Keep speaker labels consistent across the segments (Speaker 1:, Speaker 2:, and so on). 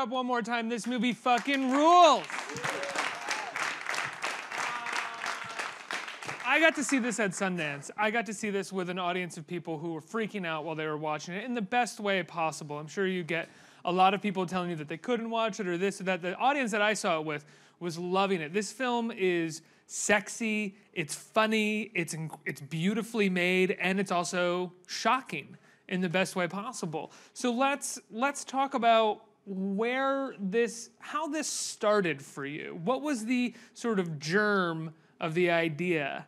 Speaker 1: Up one more time. This movie fucking rules. I got to see this at Sundance. I got to see this with an audience of people who were freaking out while they were watching it in the best way possible. I'm sure you get a lot of people telling you that they couldn't watch it or this or that. The audience that I saw it with was loving it. This film is sexy, it's funny, it's it's beautifully made, and it's also shocking in the best way possible. So let's let's talk about where this how this started for you. What was the sort of germ of the idea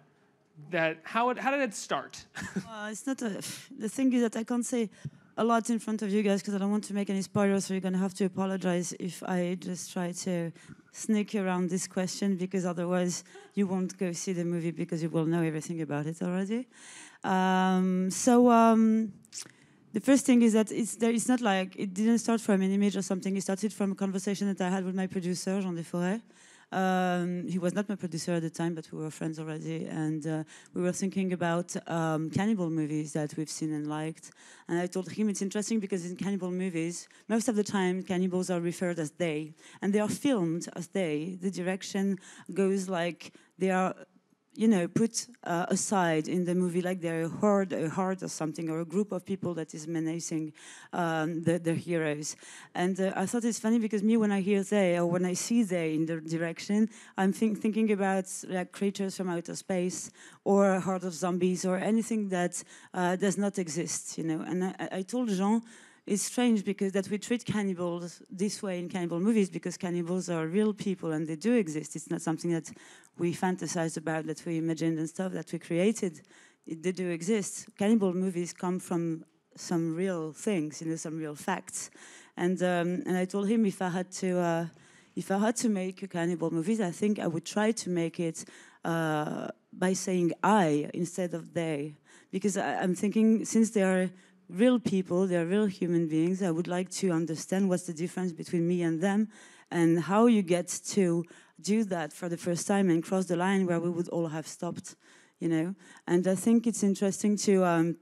Speaker 1: that how it how did it start?
Speaker 2: uh, it's not a, the thing is that I can't say a lot in front of you guys because I don't want to make any spoilers. So you're gonna have to apologize if I just try to sneak around this question because otherwise you won't go see the movie because you will know everything about it already. Um, so. Um, the first thing is that it's, there, it's not like it didn't start from an image or something. It started from a conversation that I had with my producer, Jean Desforêts, um, he was not my producer at the time, but we were friends already, and uh, we were thinking about um, cannibal movies that we've seen and liked. And I told him it's interesting because in cannibal movies, most of the time cannibals are referred as they, and they are filmed as they. The direction goes like they are you know, put uh, aside in the movie like they're a horde, a horde or something, or a group of people that is menacing um, the, the, heroes. And uh, I thought it's funny because me, when I hear they, or when I see they in the direction, I'm think, thinking about like creatures from outer space, or a horde of zombies, or anything that uh, does not exist, you know. And I, I told Jean, it's strange because that we treat cannibals this way in cannibal movies because cannibals are real people and they do exist. It's not something that we fantasize about, that we imagined and stuff that we created. It, they do exist. Cannibal movies come from some real things, you know, some real facts. And um, and I told him if I had to uh, if I had to make a cannibal movies, I think I would try to make it uh, by saying I instead of they, because I, I'm thinking since they are real people, they're real human beings. I would like to understand what's the difference between me and them and how you get to do that for the first time and cross the line where we would all have stopped, you know. And I think it's interesting to um,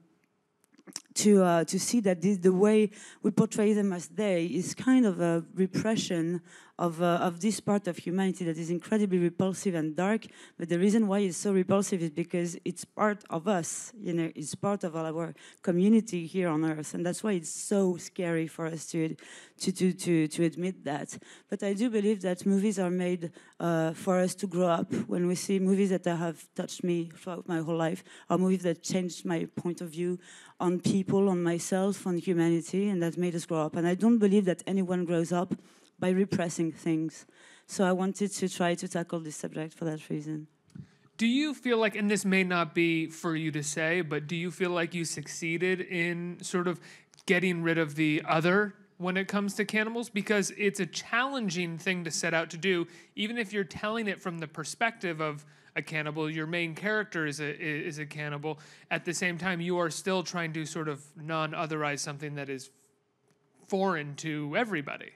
Speaker 2: to uh, to see that this, the way we portray them as they is kind of a repression of, uh, of this part of humanity that is incredibly repulsive and dark. But the reason why it's so repulsive is because it's part of us, you know, it's part of our community here on Earth. And that's why it's so scary for us to, to, to, to, to admit that. But I do believe that movies are made uh, for us to grow up. When we see movies that have touched me throughout my whole life, or movies that changed my point of view on people, on myself, on humanity, and that made us grow up. And I don't believe that anyone grows up by repressing things. So I wanted to try to tackle this subject for that reason.
Speaker 1: Do you feel like, and this may not be for you to say, but do you feel like you succeeded in sort of getting rid of the other when it comes to cannibals? Because it's a challenging thing to set out to do, even if you're telling it from the perspective of a cannibal, your main character is a, is a cannibal. At the same time, you are still trying to sort of non otherize something that is foreign to everybody.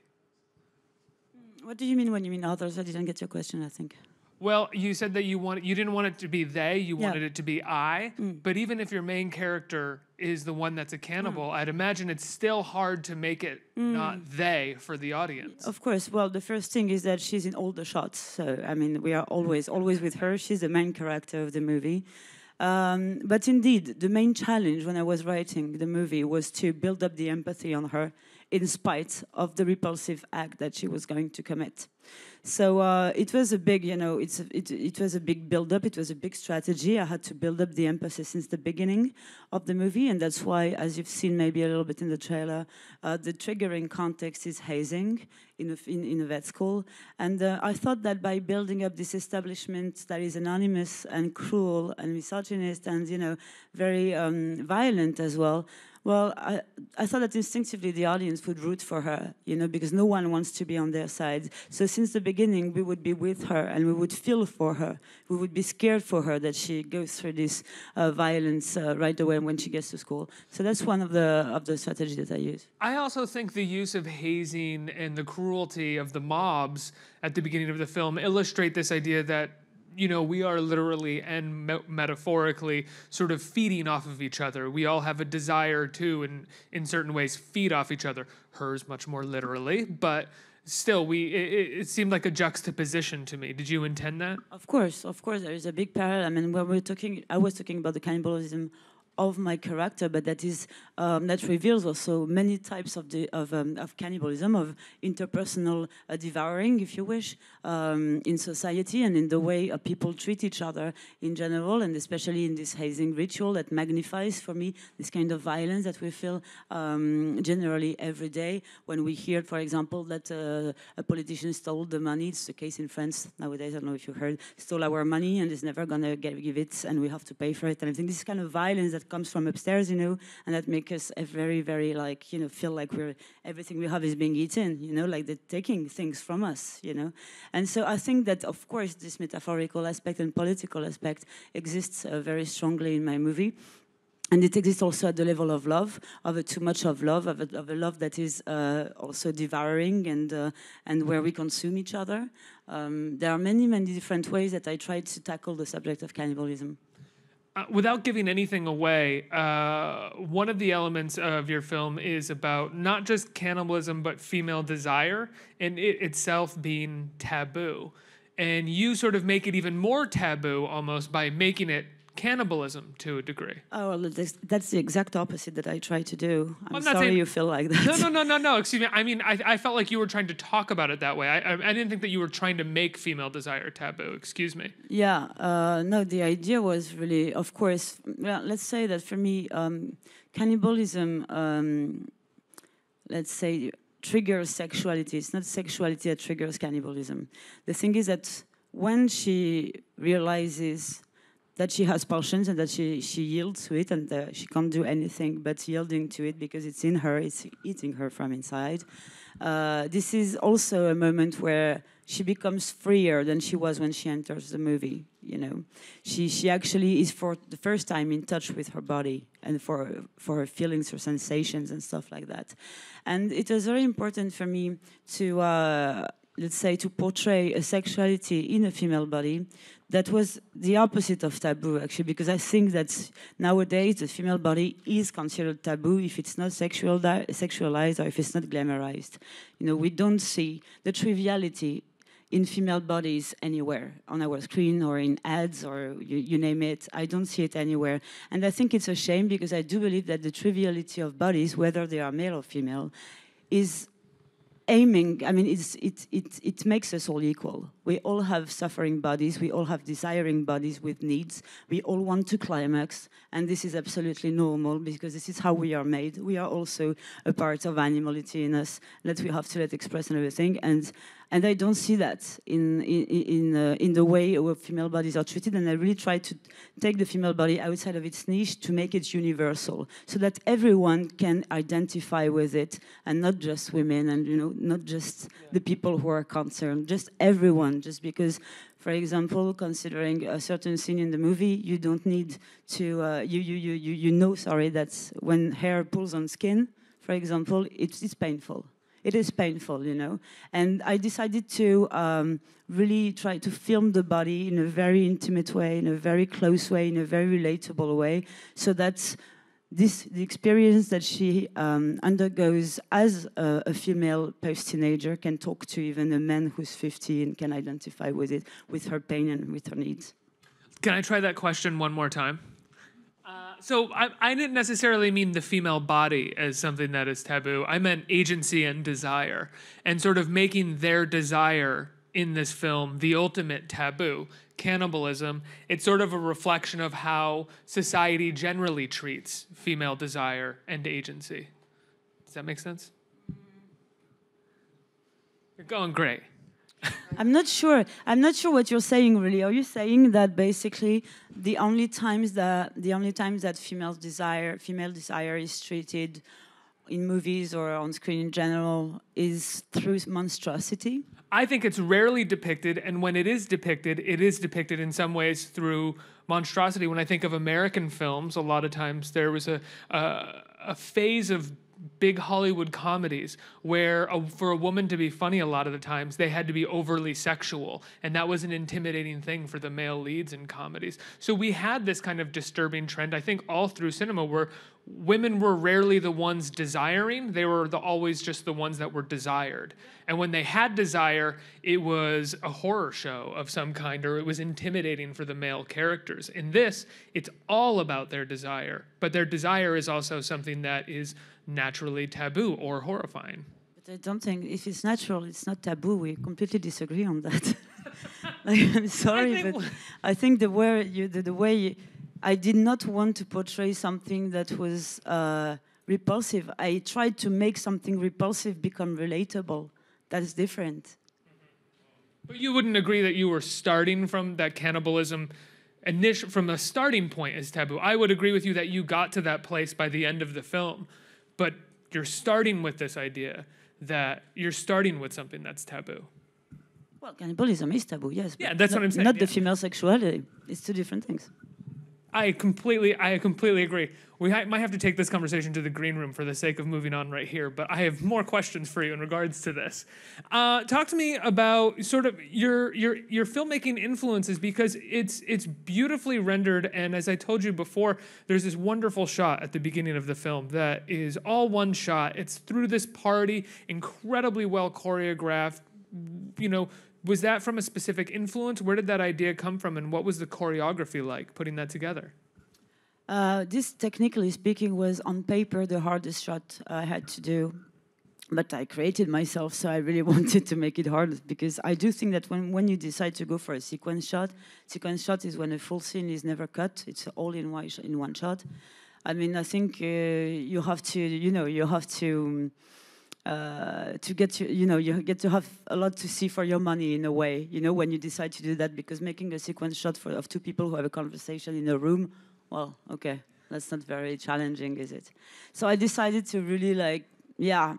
Speaker 2: What do you mean when you mean others? I didn't get your question, I think.
Speaker 1: Well, you said that you want you didn't want it to be they, you yeah. wanted it to be I. Mm. But even if your main character is the one that's a cannibal, mm. I'd imagine it's still hard to make it mm. not they for the audience.
Speaker 2: Of course. Well, the first thing is that she's in all the shots. So I mean, we are always always with her. She's the main character of the movie. Um, but indeed, the main challenge when I was writing the movie was to build up the empathy on her in spite of the repulsive act that she was going to commit. So uh, it was a big, you know, it's it, it was a big build-up. It was a big strategy. I had to build up the emphasis since the beginning of the movie, and that's why, as you've seen maybe a little bit in the trailer, uh, the triggering context is hazing in a, in, in a vet school. And uh, I thought that by building up this establishment that is anonymous and cruel and misogynist and, you know, very um, violent as well, well, I, I thought that instinctively the audience would root for her, you know, because no one wants to be on their side. So since the beginning, we would be with her and we would feel for her. We would be scared for her that she goes through this uh, violence uh, right away when she gets to school. So that's one of the of the strategies that I use.
Speaker 1: I also think the use of hazing and the cruelty of the mobs at the beginning of the film illustrate this idea that you know, we are literally and me- metaphorically sort of feeding off of each other. We all have a desire to, and in certain ways, feed off each other. Hers much more literally, but still, we it, it seemed like a juxtaposition to me. Did you intend that?
Speaker 2: Of course, of course, there is a big parallel. I mean, when we're talking, I was talking about the cannibalism of my character, but that is um, that reveals also many types of the, of, um, of cannibalism, of interpersonal uh, devouring, if you wish, um, in society and in the way uh, people treat each other in general, and especially in this hazing ritual that magnifies for me this kind of violence that we feel um, generally every day when we hear, for example, that uh, a politician stole the money. It's the case in France nowadays. I don't know if you heard, stole our money and is never gonna give it, and we have to pay for it. And I think this kind of violence that comes from upstairs, you know, and that makes us very, very like, you know, feel like we're everything we have is being eaten, you know, like they're taking things from us, you know. And so I think that, of course, this metaphorical aspect and political aspect exists uh, very strongly in my movie. And it exists also at the level of love, of a too much of love, of a, of a love that is uh, also devouring and uh, and where we consume each other. Um, there are many, many different ways that I try to tackle the subject of cannibalism.
Speaker 1: Uh, without giving anything away, uh, one of the elements of your film is about not just cannibalism, but female desire and it itself being taboo. And you sort of make it even more taboo almost by making it cannibalism to a degree.
Speaker 2: Oh, well, that's, that's the exact opposite that I try to do. I'm,
Speaker 1: I'm not
Speaker 2: sorry
Speaker 1: saying-
Speaker 2: you feel like that.
Speaker 1: No, no, no, no, no. Excuse me. I mean, I, I felt like you were trying to talk about it that way. I, I, I didn't think that you were trying to make female desire taboo. Excuse me.
Speaker 2: Yeah, uh, no, the idea was really, of course, well, let's say that for me, um, cannibalism, um, let's say, triggers sexuality. It's not sexuality that triggers cannibalism. The thing is that when she realizes that she has pulsions and that she, she yields to it and uh, she can't do anything but yielding to it because it's in her, it's eating her from inside. Uh, this is also a moment where she becomes freer than she was when she enters the movie. You know, she she actually is for the first time in touch with her body and for for her feelings, her sensations, and stuff like that. And it was very important for me to uh, let's say to portray a sexuality in a female body that was the opposite of taboo actually because i think that nowadays the female body is considered taboo if it's not sexual sexualized or if it's not glamorized you know we don't see the triviality in female bodies anywhere on our screen or in ads or you, you, name it. I don't see it anywhere. And I think it's a shame because I do believe that the triviality of bodies, whether they are male or female, is aiming i mean it's, it, it, it makes us all equal. We all have suffering bodies. We all have desiring bodies with needs. We all want to climax and this is absolutely normal because this is how we are made. We are also a part of animality in us that we have to let express and everything. And and I don't see that in in in, uh, in the way our female bodies are treated. And I really try to take the female body outside of its niche to make it universal, so that everyone can identify with it, and not just women, and you know, not just yeah. the people who are concerned, just everyone. Just because, for example, considering a certain scene in the movie, you don't need to uh, you, you you you you know, sorry, that's when hair pulls on skin, for example, it's, it's painful it is painful, you know. And I decided to um, really try to film the body in a very intimate way, in a very close way, in a very relatable way, so that this the experience that she um, undergoes as a, a female post-teenager can talk to even a man who's 50 and can identify with it, with her pain and with her needs.
Speaker 1: Can I try that question one more time? So I, I didn't necessarily mean the female body as something that is taboo. I meant agency and desire, and sort of making their desire in this film the ultimate taboo. Cannibalism, it's sort of a reflection of how society generally treats female desire and agency. Does that make sense? Mm-hmm. You're going great.
Speaker 2: I'm not sure. I'm not sure what you're saying. Really, are you saying that basically the only times that the only times that female desire, female desire is treated in movies or on screen in general is through monstrosity?
Speaker 1: I think it's rarely depicted, and when it is depicted, it is depicted in some ways through monstrosity. When I think of American films, a lot of times there was a a, a phase of big Hollywood comedies where a, for a woman to be funny a lot of the times they had to be overly sexual. And that was an intimidating thing for the male leads in comedies. So we had this kind of disturbing trend I think all through cinema where women were rarely the ones desiring. They were the, always just the ones that were desired. And when they had desire it was a horror show of some kind or it was intimidating for the male characters. In this it's all about their desire. But their desire is also something that is naturally taboo or horrifying
Speaker 2: But I don't think if it's natural, it's not taboo. We completely disagree on that. like, I'm sorry,
Speaker 1: think-
Speaker 2: but I think the way you, the, the way you- I did not want to portray something that was uh, repulsive. I tried to make something repulsive become relatable. That is different.
Speaker 1: But you wouldn't agree that you were starting from that cannibalism initial from a starting point as taboo. I would agree with you that you got to that place by the end of the film, but you're starting with this idea that you're starting with something that's taboo.
Speaker 2: Well, cannibalism is taboo, yes.
Speaker 1: Yeah, that's
Speaker 2: not,
Speaker 1: what I'm saying,
Speaker 2: Not
Speaker 1: yeah.
Speaker 2: the female sexuality. It's two different things.
Speaker 1: I completely, I completely agree. We ha- might have to take this conversation to the green room for the sake of moving on right here. But I have more questions for you in regards to this. Uh, talk to me about sort of your your your filmmaking influences because it's it's beautifully rendered. And as I told you before, there's this wonderful shot at the beginning of the film that is all one shot. It's through this party, incredibly well choreographed. You know, was that from a specific influence? Where did that idea come from, and what was the choreography like putting that together?
Speaker 2: Uh, this, technically speaking, was on paper the hardest shot I had to do. But I created myself, so I really wanted to make it hard because I do think that when, when you decide to go for a sequence shot, sequence shot is when a full scene is never cut; it's all in one in one shot. I mean, I think uh, you have to, you know, you have to uh, to get to, you know, you get to have a lot to see for your money in a way, you know, when you decide to do that, because making a sequence shot for, of two people who have a conversation in a room, well, okay, that's not very challenging, is it? So I decided to really like, yeah,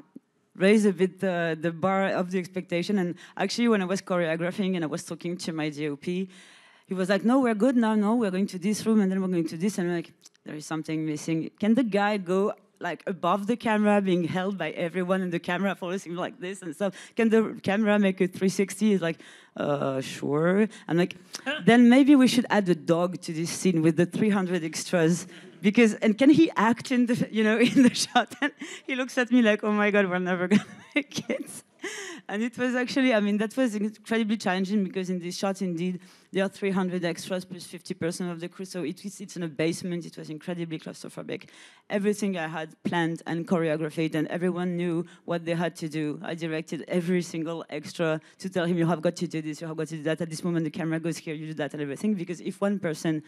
Speaker 2: raise a bit the, the bar of the expectation. And actually, when I was choreographing and I was talking to my DOP, he was like, no, we're good now. No, we're going to this room and then we're going to this. And I'm like, there is something missing. Can the guy go like above the camera, being held by everyone, and the camera follows him like this and stuff? Can the camera make a 360? He's like, uh, sure. I'm like, then maybe we should add a dog to this scene with the 300 extras. Because and can he act in the you know in the shot? And he looks at me like, oh my god, we're never gonna make it. And it was actually, I mean, that was incredibly challenging because in this shot, indeed, there are 300 extras plus 50% of the crew. So it it's in a basement. It was incredibly claustrophobic. Everything I had planned and choreographed, and everyone knew what they had to do. I directed every single extra to tell him, you have got to do this, you have got to do that. At this moment, the camera goes here, you do that, and everything. Because if one person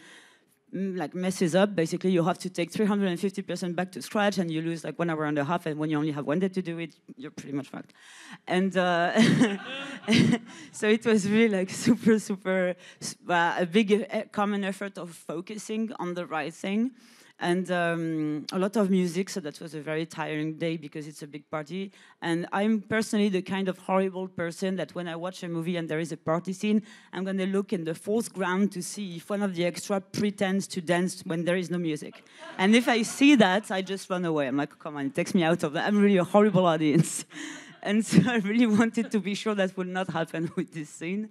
Speaker 2: like messes up, basically you have to take 350% back to scratch and you lose like one hour and a half. And when you only have one day to do it, you're pretty much fucked. And uh, so it was really like super, super, uh, a big uh, common effort of focusing on the right thing. And um, a lot of music, so that was a very tiring day because it's a big party. And I'm personally the kind of horrible person that when I watch a movie and there is a party scene, I'm gonna look in the fourth ground to see if one of the extra pretends to dance when there is no music. And if I see that, I just run away. I'm like, come on, it takes me out of that. I'm really a horrible audience. And so I really wanted to be sure that would not happen with this scene.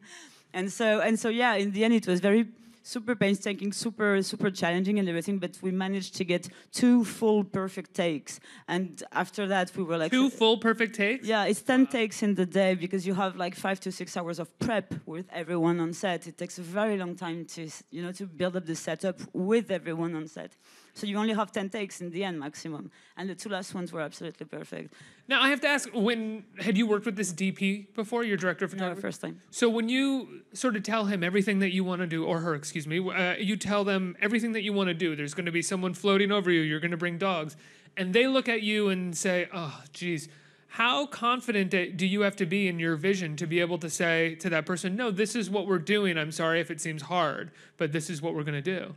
Speaker 2: And so, and so, yeah, in the end, it was very super painstaking, super, super challenging and everything, but we managed to get two full perfect takes. And after that, we were like,
Speaker 1: Two full perfect takes?
Speaker 2: yeah, it's 10 takes in the day because you have like five to six hours of prep with everyone on set. It takes a very long time to, you know, to build up the setup with everyone on set. So you only have 10 takes in the end maximum. And the two last ones were absolutely perfect.
Speaker 1: Now I have to ask: When had you worked with this DP before? Your director of photography?
Speaker 2: No, first time.
Speaker 1: So when you sort of tell him everything that you want to do, or her, excuse me, uh, you tell them everything that you want to do. There's going to be someone floating over you. You're going to bring dogs, and they look at you and say, "Oh, geez." How confident do you have to be in your vision to be able to say to that person, "No, this is what we're doing. I'm sorry if it seems hard, but this is what we're going to do."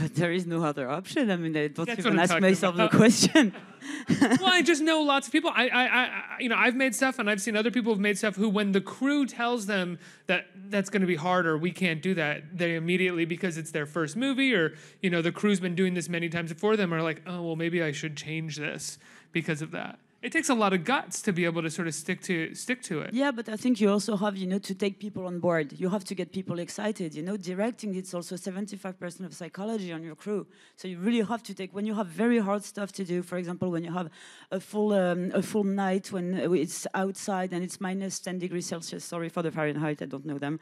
Speaker 2: But there is no other option. I mean, I don't
Speaker 1: That's
Speaker 2: even ask myself the question.
Speaker 1: well, I just know lots of people. I, I, I, you know, I've made stuff, and I've seen other people have made stuff who, when the crew tells them that that's going to be hard or we can't do that, they immediately, because it's their first movie, or you know, the crew's been doing this many times before them, are like, oh, well, maybe I should change this because of that. It takes a lot of guts to be able to sort of stick to stick to it.
Speaker 2: Yeah, but I think you also have, you know, to take people on board. You have to get people excited. You know, directing it's also 75% of psychology on your crew. So you really have to take when you have very hard stuff to do. For example, when you have a full um, a full night when uh, it's outside and it's minus 10 degrees Celsius. Sorry for the Fahrenheit, I don't know them.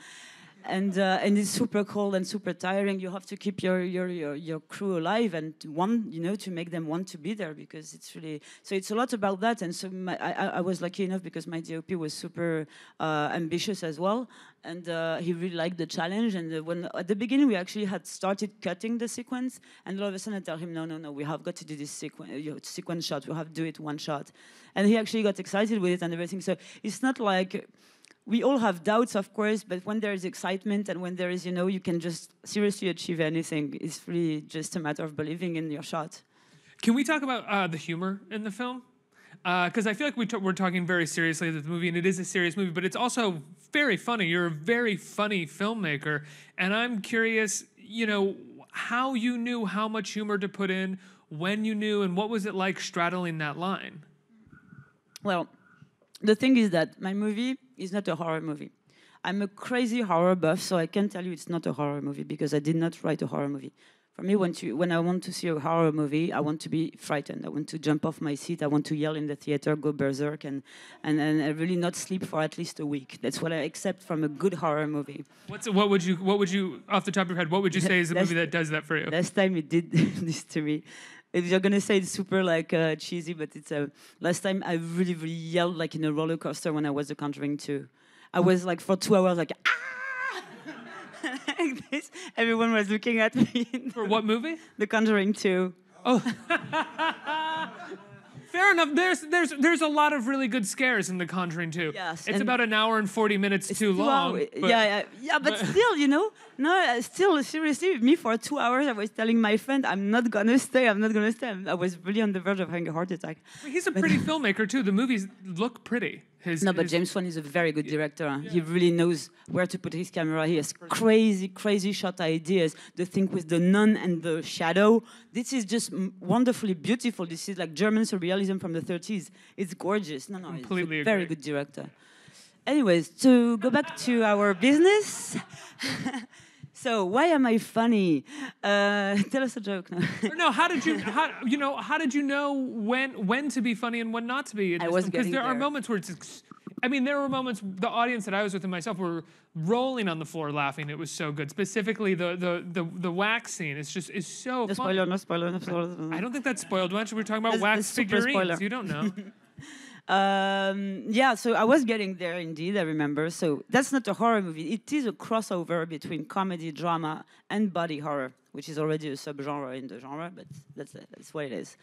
Speaker 2: And, uh, and it's super cold and super tiring. You have to keep your, your, your, your crew alive and want, you know, to make them want to be there because it's really, so it's a lot about that. And so my, I, I was lucky enough because my DOP was super uh, ambitious as well. And uh, he really liked the challenge. And uh, when at the beginning we actually had started cutting the sequence, and all of a sudden I tell him, no, no, no, we have got to do this sequence, sequence shot. We have to do it one shot. And he actually got excited with it and everything. So it's not like we all have doubts, of course, but when there is excitement and when there is, you know, you can just seriously achieve anything. It's really just a matter of believing in your shot.
Speaker 1: Can we talk about uh, the humor in the film? Because I feel like we we're talking very seriously about the movie, and it is a serious movie, but it's also very funny. You're a very funny filmmaker, and I'm curious, you know, how you knew how much humor to put in, when you knew, and what was it like straddling that line?
Speaker 2: Well, the thing is that my movie is not a horror movie. I'm a crazy horror buff, so I can tell you it's not a horror movie because I did not write a horror movie. For me, when, to, when I want to see a horror movie, I want to be frightened. I want to jump off my seat. I want to yell in the theater, go berserk, and, and, and I really not sleep for at least a week. That's what I accept from a good horror movie.
Speaker 1: What's what would you what would you off the top of your head? What would you say is a movie that does that for you?
Speaker 2: Last time it did this to me. If you're gonna say it's super like uh, cheesy, but it's a. last time I really really yelled like in a roller coaster when I was The Conjuring 2. I was like for two hours like ah, like this. Everyone was looking at me.
Speaker 1: For what movie?
Speaker 2: The Conjuring 2.
Speaker 1: Fair enough. There's there's there's a lot of really good scares in The Conjuring too.
Speaker 2: Yes,
Speaker 1: it's about an hour and forty minutes too long.
Speaker 2: hour-
Speaker 1: but-
Speaker 2: yeah, yeah, yeah, but still, you know, no, uh, still, seriously, me for two hours, I was telling my friend, I'm not gonna stay, I'm not gonna stay. I was really on the verge of having a heart attack.
Speaker 1: He's a pretty filmmaker too. The movies look pretty. His,
Speaker 2: No, but
Speaker 1: his-
Speaker 2: James Wan is a very good director. He really knows where to put his camera. He has crazy, crazy shot ideas. The thing with the nun and the shadow. This is just wonderfully beautiful. This is like German surrealism from the 30s. It's gorgeous. No, no,
Speaker 1: Completely
Speaker 2: very
Speaker 1: agree.
Speaker 2: good director. Anyways, to go back to our business. so why am I funny? Uh, tell us a joke. No.
Speaker 1: No, how did you how you know how did you know when when to be funny and when not to be?
Speaker 2: I was
Speaker 1: because
Speaker 2: getting
Speaker 1: there are moments where it's. I mean, there were moments. The audience that I was with and myself were rolling on the floor laughing. It was so good. Specifically, the the the, the wax scene. It's just is so
Speaker 2: no
Speaker 1: fun.
Speaker 2: spoiler, no spoiler, no spoiler.
Speaker 1: I don't think that's spoiled much. We're talking about wax
Speaker 2: that's
Speaker 1: figurines.
Speaker 2: spoiler.
Speaker 1: You don't know.
Speaker 2: Um, yeah, so I was getting there indeed, I remember. So that's not a horror movie. It is a crossover between comedy, drama, and body horror, which is already a subgenre in the genre, but that's, that's what it is.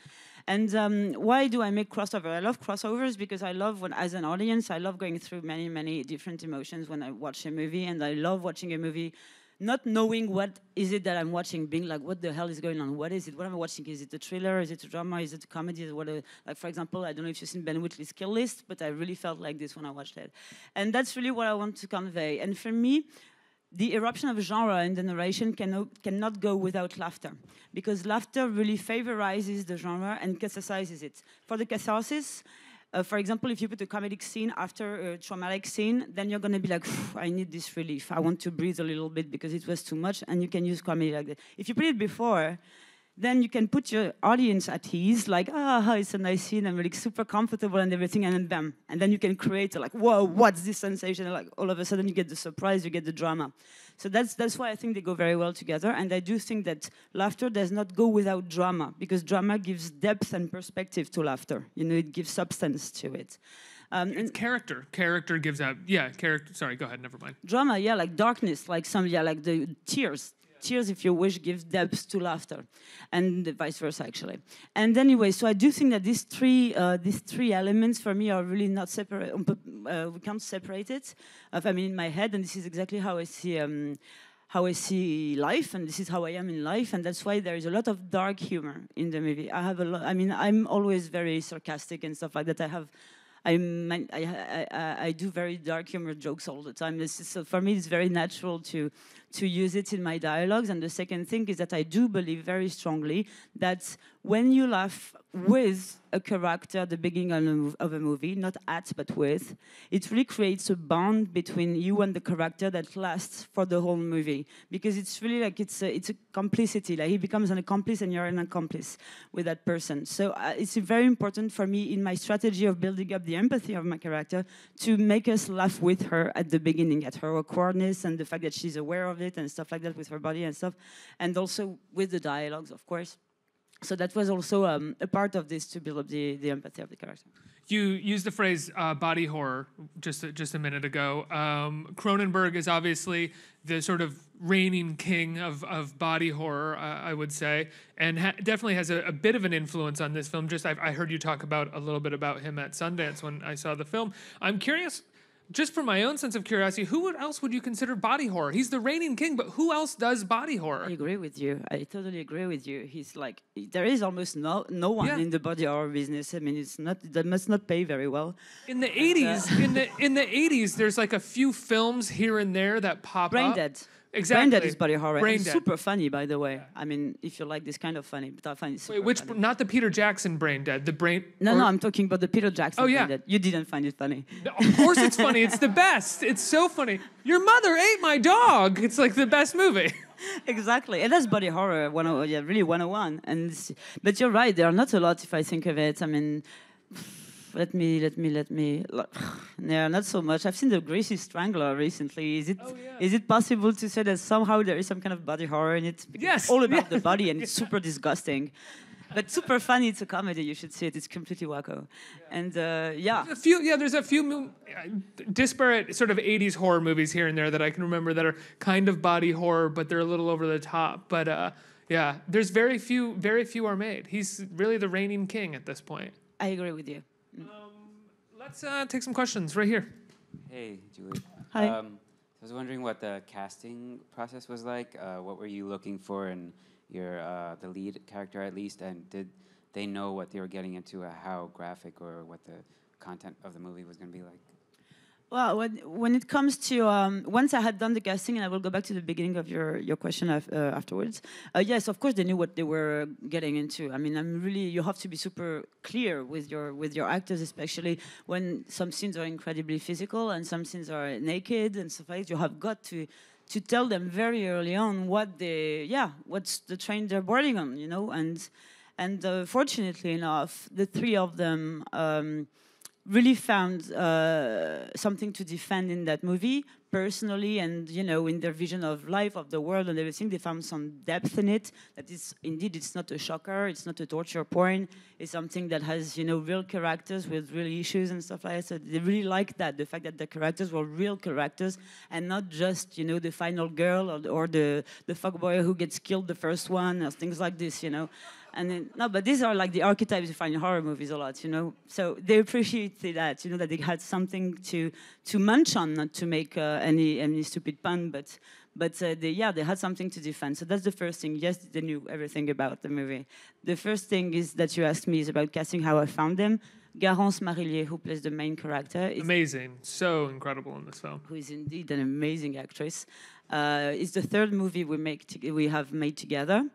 Speaker 2: And um, why do I make crossover? I love crossovers because I love when, as an audience, I love going through many, many different emotions when I watch a movie, and I love watching a movie not knowing what is it that I'm watching, being like, what the hell is going on? What is it? What am I watching? Is it a thriller? Is it a drama? Is it a comedy? What a, like, for example, I don't know if you've seen Ben Wheatley's Kill List, but I really felt like this when I watched it. And that's really what I want to convey. And for me, the eruption of genre in the narration cannot, cannot go without laughter because laughter really favorizes the genre and catharsizes it. For the catharsis, uh, for example, if you put a comedic scene after a traumatic scene, then you're going to be like, I need this relief. I want to breathe a little bit because it was too much, and you can use comedy like that. If you put it before, then you can put your audience at ease, like, ah, it's a nice scene, I'm like super comfortable and everything, and then bam. And then you can create like, whoa, what's this sensation? And like all of a sudden you get the surprise, you get the drama. So that's that's why I think they go very well together. And I do think that laughter does not go without drama, because drama gives depth and perspective to laughter. You know, it gives substance to it. Um, and
Speaker 1: it's character. Character gives out. Yeah, character. Sorry, go ahead. Never mind.
Speaker 2: drama, yeah, like darkness, like some, yeah, like the tears. Tears, if you wish, give depth to laughter, and vice versa, actually. And anyway, so I do think that these three, uh, these three elements for me are really not separate. um, Uh, we can't separate it. Uh, I mean, in my head, and this is exactly how I see. Um, how I see life, and this is how I am in life, and that's why there is a lot of dark humor in the movie. I have a lot. I mean, I'm always very sarcastic and stuff like that. I have. I'm, I, I, I, do very dark humor jokes all the time. Is, so for me, it's very natural to to use it in my dialogues. And the second thing is that I do believe very strongly that when you laugh with a character at the beginning of a movie, not at but with, it really creates a bond between you and the character that lasts for the whole movie. Because it's really like it's a, it's a complicity. Like he becomes an accomplice and you're an accomplice with that person. So uh, it's very important for me in my strategy of building up the empathy of my character to make us laugh with her at the beginning, at her awkwardness and the fact that she's aware of it and stuff like that with her body and stuff, and also with the dialogues, of course. So that was also um, a part of this to build up the, the empathy of the character.
Speaker 1: You used the phrase uh, body horror just a, just a minute ago. Um, Cronenberg is obviously the sort of reigning king of, of body horror, uh, I would say, and ha- definitely has a, a, bit of an influence on this film. Just I've, I heard you talk about a little bit about him at Sundance when I saw the film. I'm curious just for my own sense of curiosity, who else would you consider body horror? He's the reigning king, but who else does body horror?
Speaker 2: I agree with you. I totally agree with you. He's like there is almost no no one yeah. in the body horror business. I mean, it's not that must not pay very well.
Speaker 1: In the '80s, uh, in the in the '80s, there's like a few films here and there that pop
Speaker 2: Brain
Speaker 1: up.
Speaker 2: Dead.
Speaker 1: Exactly.
Speaker 2: Brain Dead is body horror. Brain super funny, by the way. I mean, if you like this kind of funny, but I find it super
Speaker 1: Wait, which
Speaker 2: funny.
Speaker 1: not the Peter Jackson Brain Dead, the Brain.
Speaker 2: No, or, no, I'm talking about the Peter Jackson.
Speaker 1: Oh yeah.
Speaker 2: Brain Dead. You didn't find it funny.
Speaker 1: Of course, it's funny. It's the best. It's so funny. Your mother ate my dog. It's like the best movie.
Speaker 2: exactly, and that's body horror. One, oh, yeah, really 101. And but you're right. There are not a lot if I think of it. I mean let me, let me, let me. Yeah, not so much. I've seen the Greasy Strangler recently. Is it
Speaker 1: oh, yeah.
Speaker 2: is it possible to say that somehow there is some kind of body horror in it?
Speaker 1: Yes.
Speaker 2: It's all about the body and it's super disgusting. But super funny. It's a comedy. You should see it. It's completely wacko, yeah. and uh, yeah.
Speaker 1: a few, yeah. There's a few disparate sort of '80s horror movies here and there that I can remember that are kind of body horror, but they're a little over the top. But uh, yeah, there's very few, very few are made. He's really the reigning king at this point.
Speaker 2: I agree with you.
Speaker 1: Um, let's uh, take some questions right here.
Speaker 3: Hey, Julie.
Speaker 2: Hi.
Speaker 3: Um, I was wondering what the casting process was like. Uh, what were you looking for in your uh, the lead character at least, and did they know what they were getting into, uh, how graphic or what the content of the movie was going to be like?
Speaker 2: Well, when, when it comes to um, once I had done the casting, and I will go back to the beginning of your your question af uh, afterwards. Uh, yes, of course they knew what they were getting into. I mean, I'm really you have to be super clear with your with your actors, especially when some scenes are incredibly physical and some scenes are naked and stuff like that. You have got to to tell them very early on what they yeah what's the train they're boarding on, you know, and and uh, fortunately enough, the three of them. Um, really found uh, something to defend in that movie personally and you know in their vision of life of the world and everything. They found some depth in it that is indeed it's not a shocker. It's not a torture porn. It's something that has you know real characters with real issues and stuff like that. So they really like that the fact that the characters were real characters and not just you know the final girl or, or the the fuckboy who gets killed the first one or things like this you know and then, no, but these are like the archetypes you find in horror movies a lot, you know. So they appreciated that, you know, that they had something to to munch on, not to make uh, any any stupid pun, but but uh, they, yeah, they had something to defend. So that's the first thing. Yes, they knew everything about the movie. The first thing is that you asked me is about casting, how I found them. Garance Marillier, who plays the main character,
Speaker 1: is amazing, so incredible in this film.
Speaker 2: Who is indeed an amazing actress. Uh, it's the third movie we make we have made together.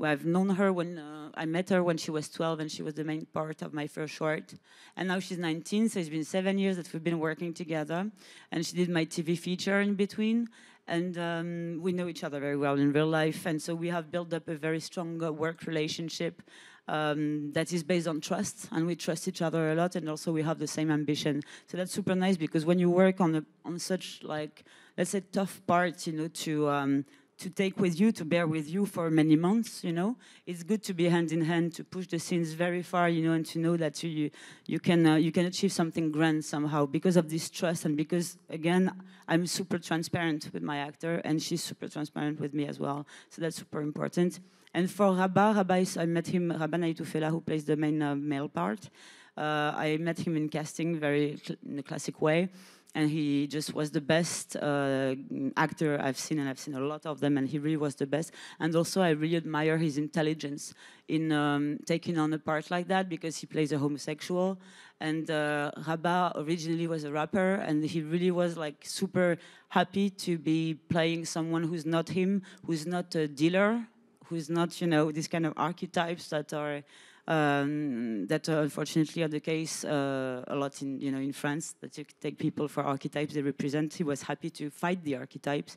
Speaker 2: I've known her when uh, I met her when she was 12 and she was the main part of my first short. And now she's 19, so it's been seven years that we've been working together. And she did my TV feature in between. And um, we know each other very well in real life. And so we have built up a very strong uh, work relationship um, that is based on trust. And we trust each other a lot. And also we have the same ambition. So that's super nice because when you work on, a, on such, like, let's say, tough parts, you know, to. Um, to take with you, to bear with you for many months, you know. It's good to be hand in hand, to push the scenes very far, you know, and to know that you, you, can, uh, you can achieve something grand somehow because of this trust and because, again, I'm super transparent with my actor and she's super transparent with me as well. So that's super important. And for Rabah, Rabah is, I met him, Rabah Nait Oufella, who plays the main uh, male part. Uh, I met him in casting very in a classic way. And he just was the best uh, actor I've seen, and I've seen a lot of them, and he really was the best. And also, I really admire his intelligence in um, taking on a part like that because he plays a homosexual. And uh, originally was a rapper, and he really was like super happy to be playing someone who's not him, who's not a dealer, who's not, you know, these kind of archetypes that are um, that uh, unfortunately are the case uh, a lot in you know in France. That you take people for archetypes they represent. He was happy to fight the archetypes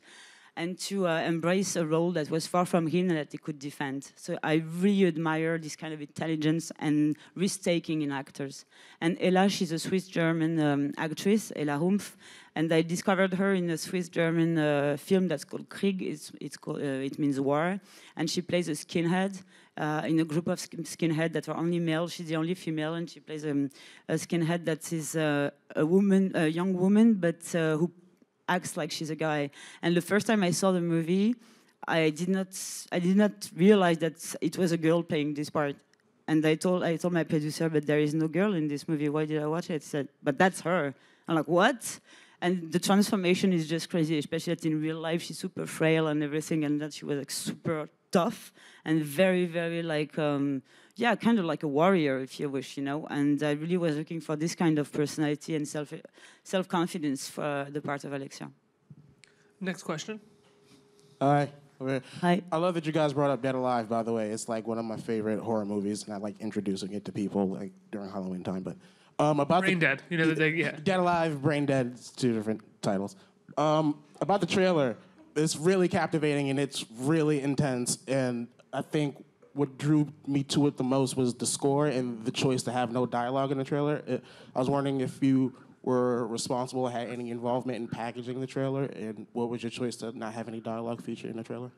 Speaker 2: and to uh, embrace a role that was far from him and that he could defend. So I really admire this kind of intelligence and risk-taking in actors. And Ella, she's a Swiss-German um, actress, Ella Rumpf, and I discovered her in a Swiss-German uh, film that's called Krieg. It's, it's called, uh, it means war, and she plays a skinhead uh, in a group of skinhead that are only male. She's the only female, and she plays um, a skinhead that is uh, a woman, a young woman, but uh, who acts like she's a guy. And the first time I saw the movie, I did not, I did not realize that it was a girl playing this part. And I told, I told my producer, but there is no girl in this movie. Why did I watch it? Said, but that's her. I'm like, what? And the transformation is just crazy, especially that in real life she's super frail and everything, and that she was like super tough and very, very like, um, yeah, kind of like a warrior, if you wish, you know. And I really was looking for this kind of personality and self self confidence for the part of Alexia.
Speaker 1: Next question.
Speaker 4: Hi.
Speaker 2: Hi.
Speaker 4: I love that you guys brought up Dead Alive. By the way, it's like one of my favorite horror movies, and I like introducing it to people like during Halloween time. But um, about
Speaker 1: Brain
Speaker 4: the,
Speaker 1: Dead. You know that they yeah.
Speaker 4: Dead Alive, Brain Dead, it's two different titles. Um, about the trailer, it's really captivating and it's really intense. And I think what drew me to it the most was the score and the choice to have no dialogue in the trailer. It, I was wondering if you were responsible, had any involvement in packaging the trailer, and what was your choice to not have any dialogue feature in the trailer?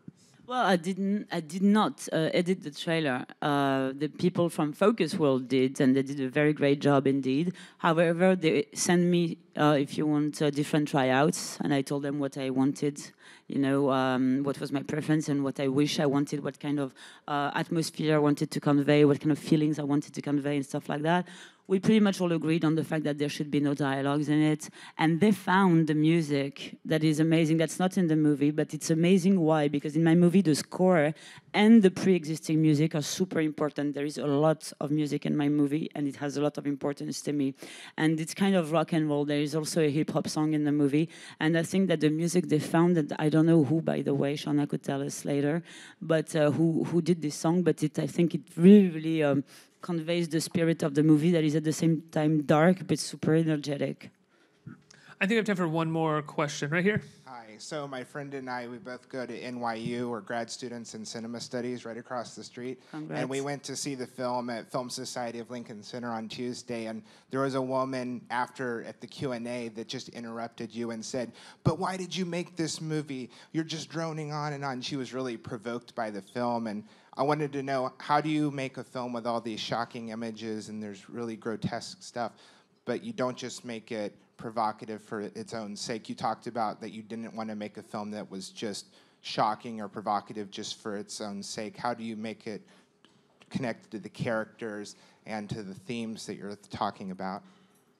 Speaker 2: Well, I didn't. I did not uh, edit the trailer. Uh, the people from Focus World did, and they did a very great job indeed. However, they sent me, uh, if you want, uh, different tryouts, and I told them what I wanted. You know, um, what was my preference and what I wish I wanted, what kind of uh, atmosphere I wanted to convey, what kind of feelings I wanted to convey, and stuff like that we pretty much all agreed on the fact that there should be no dialogues in it. And they found the music that is amazing. That's not in the movie, but it's amazing. Why? Because in my movie, the score and the pre existing music are super important. There is a lot of music in my movie, and it has a lot of importance to me. And it's kind of rock and roll. There is also a hip hop song in the movie. And I think that the music they found, that I don't know who, by the way, Shauna could tell us later, but uh, who, who did this song, but it, I think it really, really. Um, conveys the spirit of the movie that is at the same time dark but super energetic.
Speaker 1: I think we have time for one more question right here.
Speaker 5: Hi. So my friend and I, we both go to NYU. We're grad students in cinema studies right across the street.
Speaker 2: Congrats.
Speaker 5: And we went to see the film at Film Society of Lincoln Center on Tuesday. And there was a woman after at the Q&A that just interrupted you and said, but why did you make this movie? You're just droning on and on. She was really provoked by the film. And I wanted to know how do you make a film with all these shocking images and there's really grotesque stuff, but you don't just make it provocative for its own sake. You talked about that you didn't want to make a film that was just shocking or provocative just for its own sake. How do you make it connected to the characters and to the themes that you're talking about?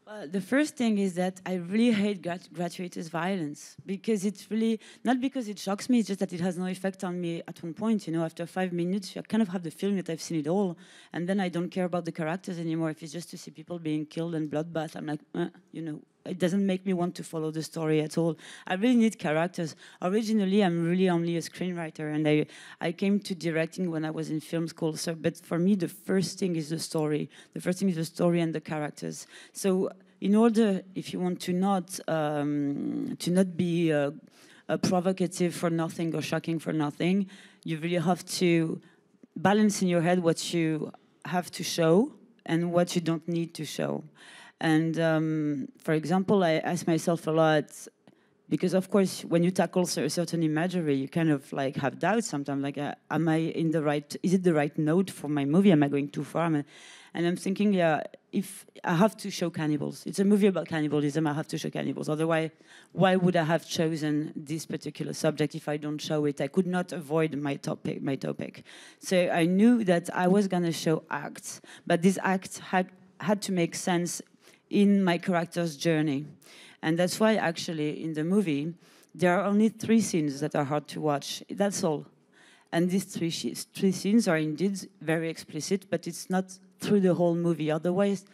Speaker 2: Well, the first thing is that I really hate grat- gratuitous violence because it's really not because it shocks me, it's just that it has no effect on me at one point. You know, after five minutes, I kind of have the feeling that I've seen it all, and then I don't care about the characters anymore. If it's just to see people being killed and bloodbath, I'm like, eh, you know, it doesn't make me want to follow the story at all. I really need characters. Originally, I'm really only a screenwriter, and I, I came to directing when I was in film school. So, but for me, the first thing is the story. The first thing is the story and the characters. So, in order, if you want to not um, to not be uh, uh, provocative for nothing or shocking for nothing, you really have to balance in your head what you have to show and what you don't need to show. And um, for example, I ask myself a lot because, of course, when you tackle a certain imagery, you kind of like have doubts sometimes. Like, uh, am I in the right? Is it the right note for my movie? Am I going too far? And I'm thinking, yeah, if I have to show cannibals, it's a movie about cannibalism. I have to show cannibals. Otherwise, why would I have chosen this particular subject if I don't show it? I could not avoid my topic. My topic. So I knew that I was going to show acts, but these acts had had to make sense in my character's journey. And that's why, actually, in the movie, there are only three scenes that are hard to watch. That's all. And these three, three scenes are indeed very explicit, but it's not through the whole movie. Otherwise,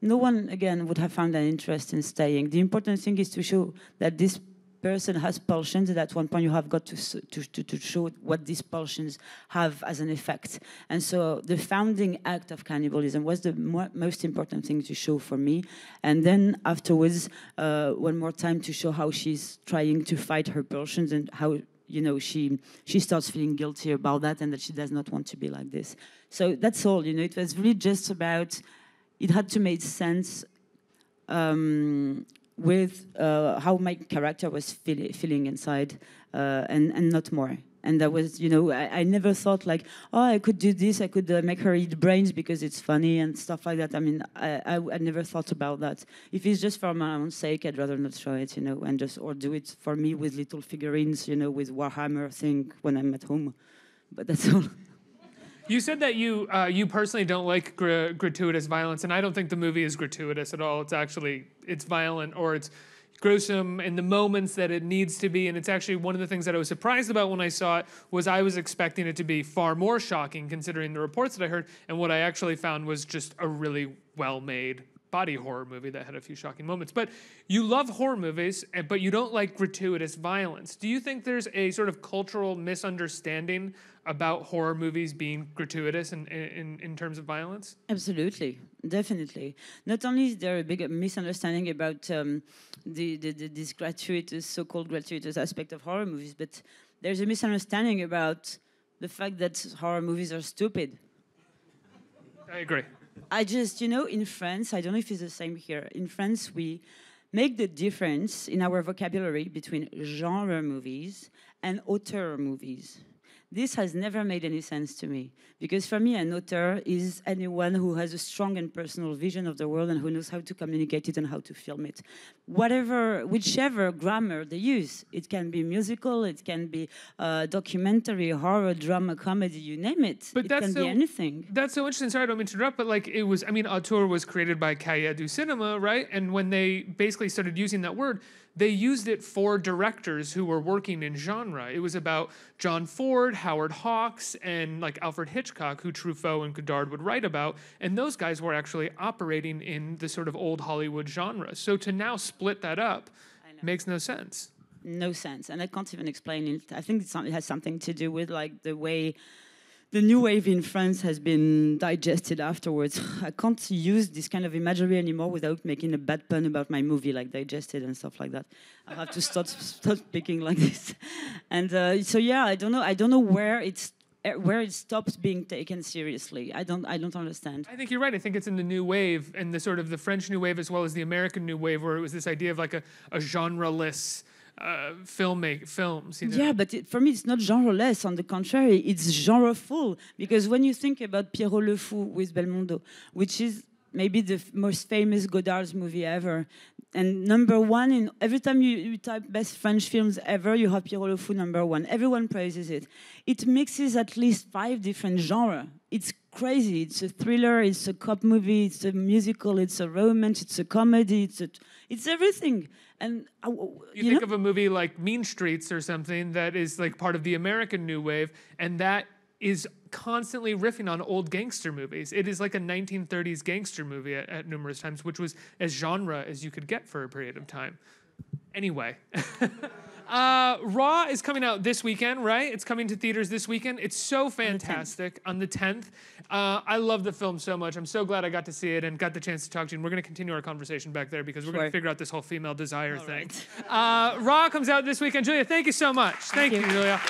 Speaker 2: no one, again, would have found an interest in staying. The important thing is to show that this person has pulsions, at one point you have got to, to, to, to show what these pulsions have as an effect. And so the founding act of cannibalism was the mo- most important thing to show for me. And then afterwards, uh, one more time to show how she's trying to fight her pulsions and how you know she she starts feeling guilty about that and that she does not want to be like this. So that's all. You know, it was really just about. It had to make sense um, with uh, how my character was feel, feeling inside, uh, and and not more. And that was, you know, I, I never thought like, oh, I could do this, I could uh, make her eat brains because it's funny and stuff like that. I mean, I, I, I never thought about that. If it's just for my own sake, I'd rather not show it, you know, and just or do it for me with little figurines, you know, with Warhammer thing when I'm at home. But that's all.
Speaker 1: You said that you uh, you personally don't like gra- gratuitous violence, and I don't think the movie is gratuitous at all. It's actually it's violent or it's gruesome in the moments that it needs to be, and it's actually one of the things that I was surprised about when I saw it was I was expecting it to be far more shocking considering the reports that I heard, and what I actually found was just a really well made body horror movie that had a few shocking moments. But you love horror movies, but you don't like gratuitous violence. Do you think there's a sort of cultural misunderstanding about horror movies being gratuitous in, in, in terms of violence?
Speaker 2: Absolutely, definitely. Not only is there a big misunderstanding about um, the, the, the this gratuitous, so-called gratuitous aspect of horror movies, but there's a misunderstanding about the fact that horror movies are stupid.
Speaker 1: I agree.
Speaker 2: I just, you know, in France, I don't know if it's the same here. In France, we make the difference in our vocabulary between genre movies and auteur movies. This has never made any sense to me because for me, an author is anyone who has a strong and personal vision of the world and who knows how to communicate it and how to film it. Whatever, whichever grammar they use, it can be musical, it can be uh, documentary, horror, drama, comedy, you name it.
Speaker 1: But
Speaker 2: it
Speaker 1: that's
Speaker 2: can
Speaker 1: so-
Speaker 2: be anything.
Speaker 1: That's so interesting. Sorry, I don't mean to interrupt, but like it was, I mean, auteur was created by Cahiers du Cinema, right? And when they basically started using that word, they used it for directors who were working in genre. It was about John Ford, Howard Hawks, and like Alfred Hitchcock, who Truffaut and Godard would write about. And those guys were actually operating in the sort of old Hollywood genre. So to now split that up makes no sense.
Speaker 2: no sense and i can't even explain it i think it has something to do with like the way the new wave in france has been digested afterwards. I can't use this kind of imagery anymore without making a bad pun about my movie like digested and stuff like that. I have to start start speaking like this. And uh, so yeah i don't know i don't know where it's eh, where it stops being taken seriously. I don't i don't understand.
Speaker 1: I think you're right. I think it's in the new wave and the sort of the French new wave as well as the American new wave, where it was this idea of like a, a genre-less uh, film make films. You know?
Speaker 2: Yeah, but it, for me, it's not genre-less. On the contrary, it's genre-full. Because when you think about Pierrot le Fou with Belmondo, which is maybe the most famous Godard's movie ever, and number one in every time you, you type best French films ever, you have Pierrot le Fou number one. Everyone praises it. It mixes at least five different genres. It's crazy. It's a thriller. It's a cop movie. It's a musical. It's a romance. It's a comedy. It's it's everything. And uh,
Speaker 1: You,
Speaker 2: you
Speaker 1: think
Speaker 2: know,
Speaker 1: of a movie like Mean Streets or something that is like part of the American new wave, and that is constantly riffing on old gangster movies. It is like a 1930s gangster movie at, at numerous times, which was as genre as you could get for a period of time. Anyway. Uh, Raw is coming out this weekend, right? It's coming to theaters this weekend. It's so fantastic on the 10th. Uh, I love the film so much. I'm so glad I got to see it and got the chance to talk to you. And we're going to continue our conversation back there because we're going to figure out this whole female desire
Speaker 2: All
Speaker 1: thing.
Speaker 2: right.
Speaker 1: Uh, Raw comes out this weekend. Julia, thank you so much. Thank, you,
Speaker 2: you.
Speaker 1: Julia.